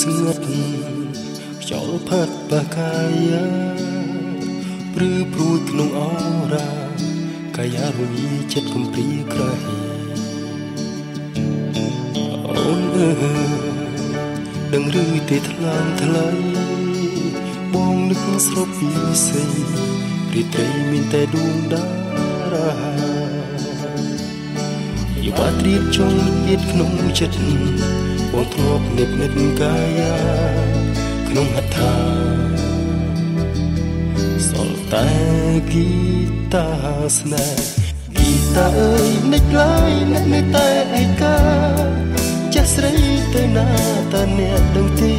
ស្ងាត់ខ្យល់ផាត់បាកាយាព្រឺព្រួយក្នុងអរា កាយារញីចិត្តកំព្រាក្រហីអូនអើដឹងឬទេថ្លានថ្លៃបងនឹកស្រុបពីស័យរីត្រីមានតែដួងតារាយបាត្រៀបចងទៀតក្នុងចិត្តប ងធ្លាប់នឹកនឹកកាយាក្នុងហដ្ឋាសល់តែគីតាស្នេហ៍គីតាអើយនឹកឡើយនឹកនៅតែឯកាចាស់ស្រីទៅណាតើអ្នកដឹងទេ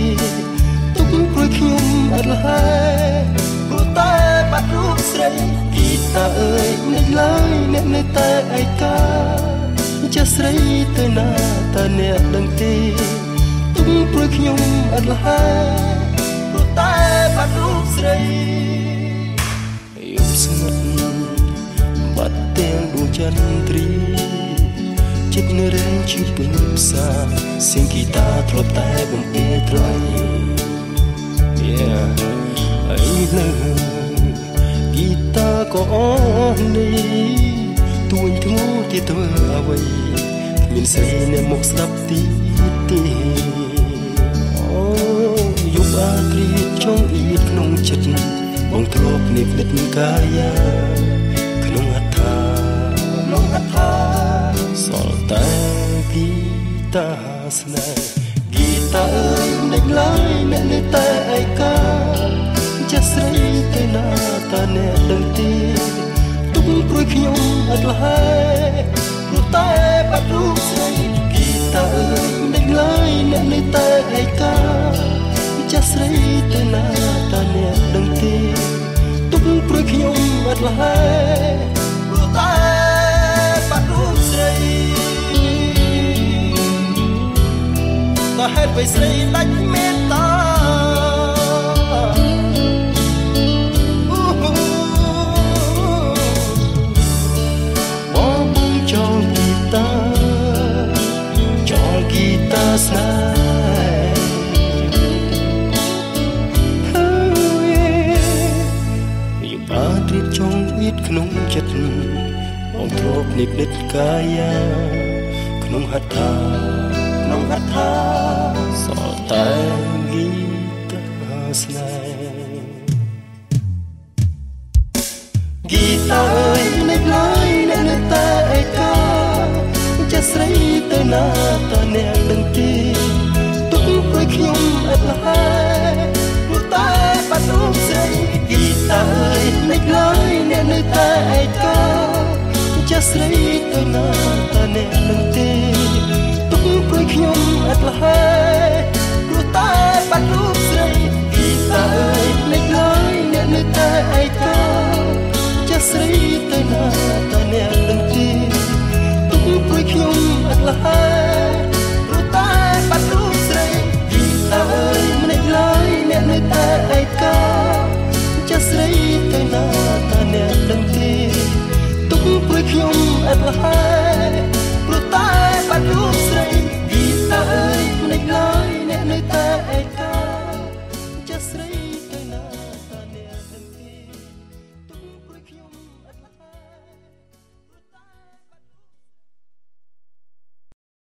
ទុកព្រួយខ្ញុំអត់លហើយព្រោះតែបាត់រូបស្រីគីតាអើយនឹកឡើយអ្នកនៅតែឯកា ចាស់ស្រីទៅណាតើអ្នកដឹងទេទុំព្រួយខ្ញុំអត់លហើយព្រោះតែបាត់រូបស្រីយប់ស្ងាត់បាត់ទាំងដួងចន្ទ្រីចិត្តនៅរៀងជាពឹងផ្សាសៀងហ្គីតាធ្លាប់តែបំពេថ្លៃ Yeah អីលើហ្គីតាក៏អស់នេះទួ ញធ្ងោទៀតធ្វើអ្វីគ្មានស្រីអ្នកមកស្ដាប់ទីទេអូយប់អាត្រៀបចង់អៀតក្នុងចិត្តបងធ្លាប់និមិត្តកាយាក្នុងអត្ថាក្នុងអត្ថាសល់តែគីតាស្នេហ៍គីតាអើយនឹកឡើយអ្នកនៅតែឯកាចាស់ស្រីទៅណាតើអ្នកដឹងទេទុំព្រួយ ខ្ញុំអត់លហើយព្រោះតែបាត់រូបស្រីគីតាអើយមិនឡើយអ្នកនៅតែឯកាចាស់ស្រីទៅណាតើអ្នកដឹងទេទុំព្រួយខ្ញុំអត់លហើយព្រោះតែបាត់រូបស្រីតើហេតុអ្វីស្រីដាច់ ក្នុងចិត្តបងធ្លាប់និមិត្តកាយាក្នុងហដ្ឋាក្នុងហដ្ឋាសល់តែគីតាស្នេហ៍គីតាអើយនៅឡើយនៅតែឯកាចាស្រីទៅណាតើអ្នកដឹងទេទុកព្រួយខ្ញុំអត់ហើយព្រោះតែបាត់រូ ស្រីទៅណាតើអ្នកដឹងទេទុកព្រួយខ្ញុំអត់ហើយ